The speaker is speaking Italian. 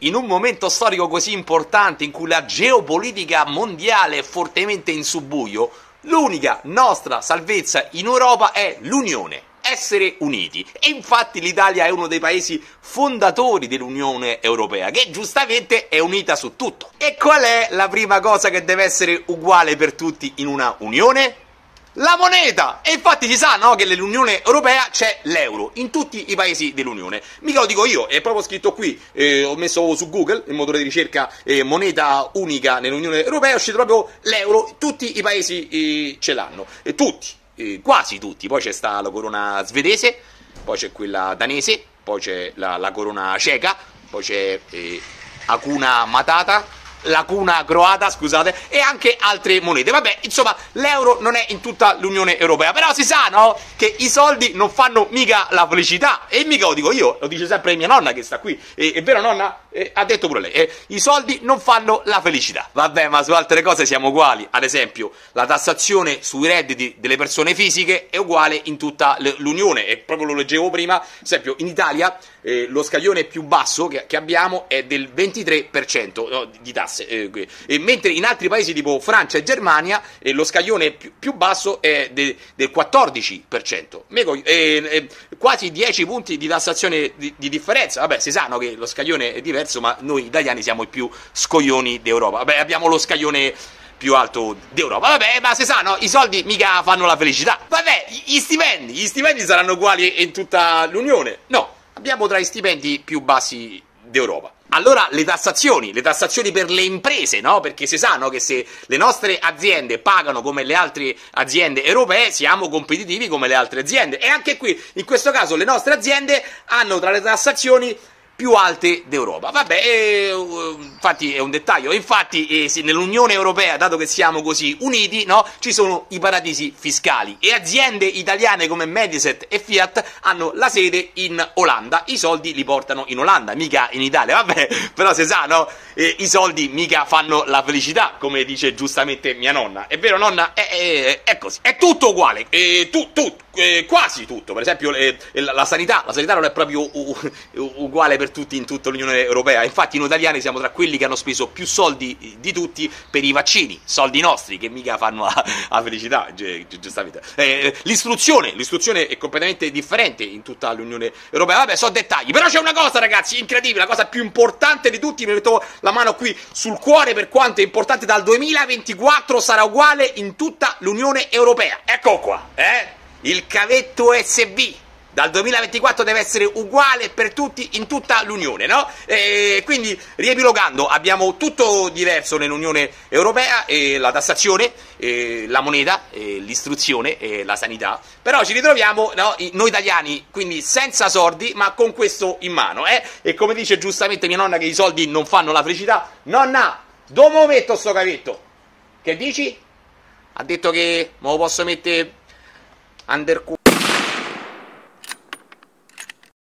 In un momento storico così importante in cui la geopolitica mondiale è fortemente in subbuglio, l'unica nostra salvezza in Europa è l'unione essere uniti. E infatti l'Italia è uno dei paesi fondatori dell'Unione Europea, che giustamente è unita su tutto. E qual è la prima cosa che deve essere uguale per tutti in una unione? La moneta! E infatti si sa no, che nell'Unione Europea c'è l'euro in tutti i paesi dell'Unione. Mica lo dico io, è proprio scritto qui. Eh, ho messo su Google, il motore di ricerca, eh, moneta unica nell'Unione Europea, è uscito proprio l'euro. Tutti i paesi eh, ce l'hanno. Tutti, eh, quasi tutti. Poi c'è sta la corona svedese, poi c'è quella danese, poi c'è la, la corona ceca, poi c'è eh, Akuna Matata la cuna croata, scusate, e anche altre monete. Vabbè, insomma, l'euro non è in tutta l'Unione Europea, però si sa, no? Che i soldi non fanno mica la felicità. E mica lo dico io, lo dice sempre mia nonna che sta qui. E, è vero, nonna? E, ha detto pure lei. E, I soldi non fanno la felicità. Vabbè, ma su altre cose siamo uguali. Ad esempio, la tassazione sui redditi delle persone fisiche è uguale in tutta l'Unione. E proprio lo leggevo prima, ad esempio, in Italia eh, lo scaglione più basso che, che, abbiamo è del 23% no, di tasse, eh, e mentre in altri paesi tipo Francia e Germania eh, lo scaglione più, più basso è de, del 14%, Mego, eh, quasi 10 punti di tassazione di, di, differenza. Vabbè, si sanno che lo scaglione è diverso, ma noi italiani siamo i più scoglioni d'Europa. Vabbè, abbiamo lo scaglione più alto d'Europa. Vabbè, ma si sa, no? I soldi mica fanno la felicità. Vabbè, gli stipendi, gli stipendi saranno uguali in tutta l'Unione? No abbiamo tra i stipendi più bassi d'Europa. Allora le tassazioni, le tassazioni per le imprese, no? Perché si sa no? che se le nostre aziende pagano come le altre aziende europee, siamo competitivi come le altre aziende. E anche qui, in questo caso, le nostre aziende hanno tra le tassazioni più alte d'Europa. Vabbè, eh, infatti è un dettaglio. Infatti, eh, nell'Unione Europea, dato che siamo così uniti, no, ci sono i paradisi fiscali e aziende italiane come Mediaset e Fiat hanno la sede in Olanda. I soldi li portano in Olanda, mica in Italia. Vabbè, però si sa, no? Eh, I soldi mica fanno la felicità, come dice giustamente mia nonna. È vero, nonna? È, è, è così. È tutto uguale. tu, tu, eh, quasi tutto. Per esempio, la, la sanità. La sanità non è proprio uguale per tutti in tutta l'Unione Europea. Infatti noi italiani siamo tra quelli che hanno speso più soldi di tutti per i vaccini, soldi nostri che mica fanno a, a felicità, giustamente. Eh, l'istruzione, l'istruzione è completamente differente in tutta l'Unione Europea. Vabbè, so dettagli, però c'è una cosa ragazzi, incredibile, la cosa più importante di tutti, mi metto la mano qui sul cuore per quanto è importante, dal 2024 sarà uguale in tutta l'Unione Europea. Ecco qua, eh? Il cavetto USB dal 2024 deve essere uguale per tutti in tutta l'Unione, no? E quindi, riepilogando, abbiamo tutto diverso nell'Unione Europea, la tassazione, la moneta, l'istruzione e la sanità, però ci ritroviamo no, noi italiani, quindi senza soldi, ma con questo in mano, eh? E come dice giustamente mia nonna che i soldi non fanno la felicità, nonna, dove metto sto cavetto? Che dici? Ha detto che me lo posso mettere under